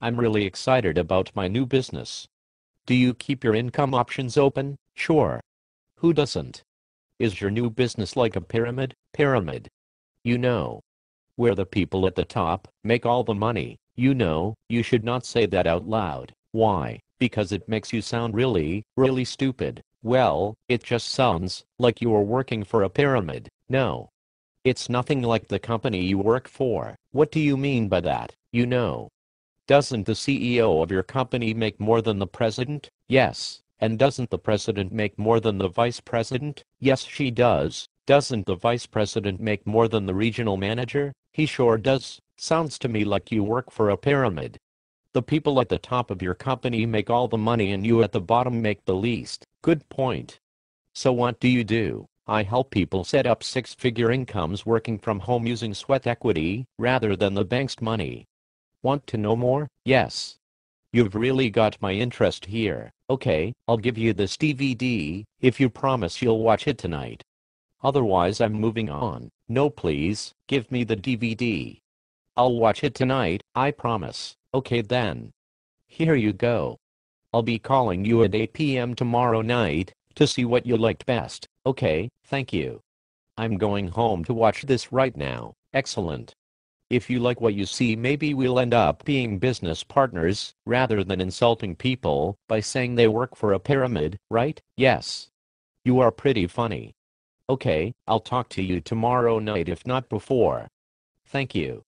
I'm really excited about my new business. Do you keep your income options open? Sure. Who doesn't? Is your new business like a pyramid? Pyramid. You know. Where the people at the top make all the money. You know, you should not say that out loud. Why? Because it makes you sound really, really stupid. Well, it just sounds like you are working for a pyramid. No. It's nothing like the company you work for. What do you mean by that? You know. Doesn't the CEO of your company make more than the president? Yes. And doesn't the president make more than the vice president? Yes, she does. Doesn't the vice president make more than the regional manager? He sure does. Sounds to me like you work for a pyramid. The people at the top of your company make all the money and you at the bottom make the least. Good point. So what do you do? I help people set up six-figure incomes working from home using sweat equity rather than the bank's money. Want to know more? Yes. You've really got my interest here. Okay, I'll give you this DVD if you promise you'll watch it tonight. Otherwise I'm moving on. No please, give me the DVD. I'll watch it tonight, I promise. Okay then. Here you go. I'll be calling you at 8 p.m. tomorrow night to see what you liked best. Okay, thank you. I'm going home to watch this right now. Excellent. If you like what you see maybe we'll end up being business partners rather than insulting people by saying they work for a pyramid, right? Yes. You are pretty funny. Okay, I'll talk to you tomorrow night if not before. Thank you.